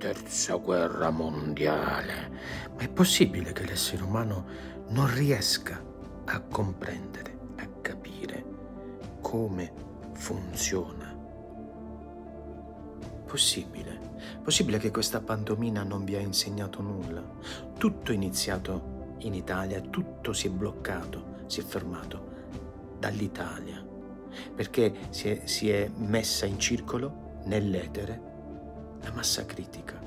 terza guerra mondiale. Ma è possibile che l'essere umano non riesca a comprendere, a capire come funziona? Possibile. Possibile che questa pantomina non vi ha insegnato nulla? Tutto è iniziato in Italia, tutto si è bloccato, si è fermato dall'Italia, perché si è, si è messa in circolo nell'etere la massa critica.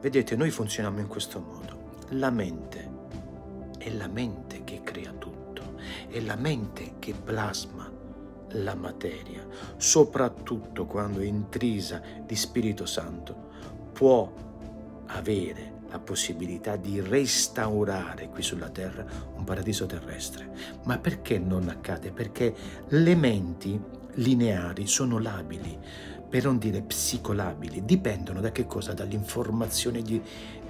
Vedete, noi funzioniamo in questo modo. La mente è la mente che crea tutto, è la mente che plasma la materia, soprattutto quando è intrisa di Spirito Santo, può avere la possibilità di restaurare qui sulla terra un paradiso terrestre. Ma perché non accade? Perché le menti lineari sono labili, per non dire psicolabili, dipendono da che cosa? Dall'informazione di,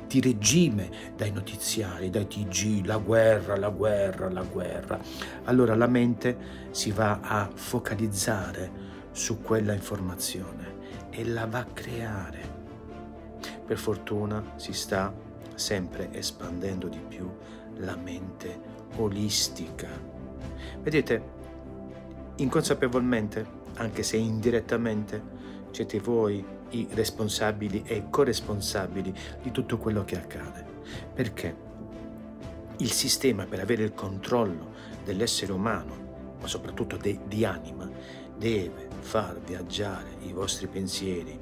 di regime, dai notiziari, dai TG, la guerra, la guerra, la guerra. Allora la mente si va a focalizzare su quella informazione e la va a creare. Per fortuna si sta sempre espandendo di più la mente olistica. Vedete, inconsapevolmente, anche se indirettamente, siete voi i responsabili e corresponsabili di tutto quello che accade. Perché il sistema per avere il controllo dell'essere umano, ma soprattutto de- di anima, deve far viaggiare i vostri pensieri,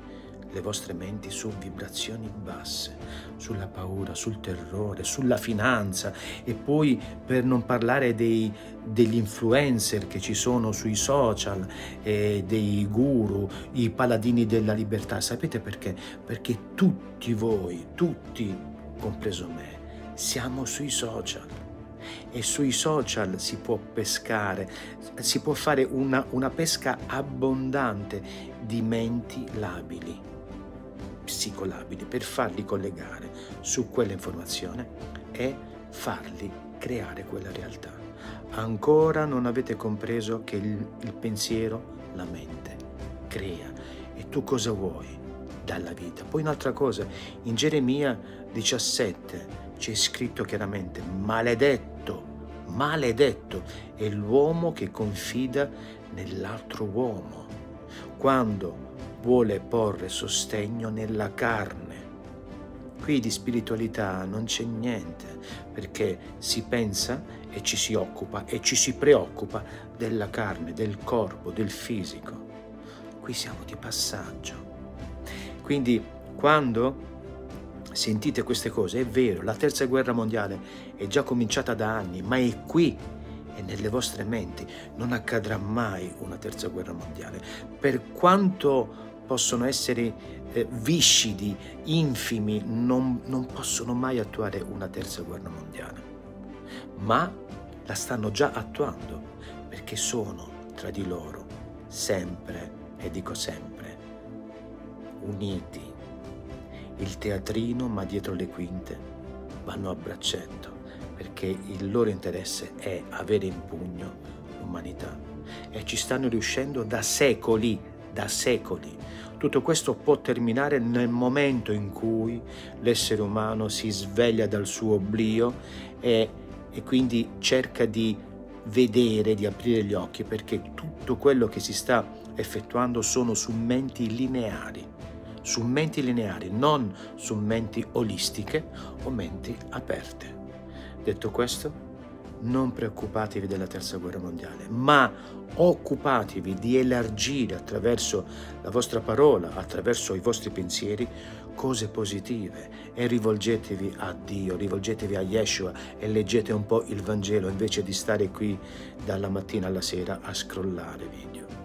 le vostre menti su vibrazioni basse, sulla paura, sul terrore, sulla finanza e poi per non parlare dei, degli influencer che ci sono sui social, eh, dei guru, i paladini della libertà. Sapete perché? Perché tutti voi, tutti, compreso me, siamo sui social e sui social si può pescare, si può fare una, una pesca abbondante di menti labili psicolabili per farli collegare su quell'informazione e farli creare quella realtà. Ancora non avete compreso che il, il pensiero, la mente, crea. E tu cosa vuoi dalla vita? Poi un'altra cosa, in Geremia 17 c'è scritto chiaramente, maledetto, maledetto è l'uomo che confida nell'altro uomo. Quando vuole porre sostegno nella carne. Qui di spiritualità non c'è niente, perché si pensa e ci si occupa e ci si preoccupa della carne, del corpo, del fisico. Qui siamo di passaggio. Quindi quando sentite queste cose, è vero, la terza guerra mondiale è già cominciata da anni, ma è qui e nelle vostre menti. Non accadrà mai una terza guerra mondiale. Per quanto possono essere eh, viscidi, infimi, non, non possono mai attuare una terza guerra mondiale. Ma la stanno già attuando perché sono tra di loro sempre, e dico sempre, uniti. Il teatrino, ma dietro le quinte, vanno a braccetto perché il loro interesse è avere in pugno l'umanità e ci stanno riuscendo da secoli, da secoli. Tutto questo può terminare nel momento in cui l'essere umano si sveglia dal suo oblio e, e quindi cerca di vedere, di aprire gli occhi, perché tutto quello che si sta effettuando sono su menti lineari, su menti lineari, non su menti olistiche o menti aperte. Detto questo, non preoccupatevi della terza guerra mondiale, ma occupatevi di elargire attraverso la vostra parola, attraverso i vostri pensieri, cose positive e rivolgetevi a Dio, rivolgetevi a Yeshua e leggete un po' il Vangelo invece di stare qui dalla mattina alla sera a scrollare video.